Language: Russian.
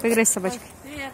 Поиграй с собачкой. Привет.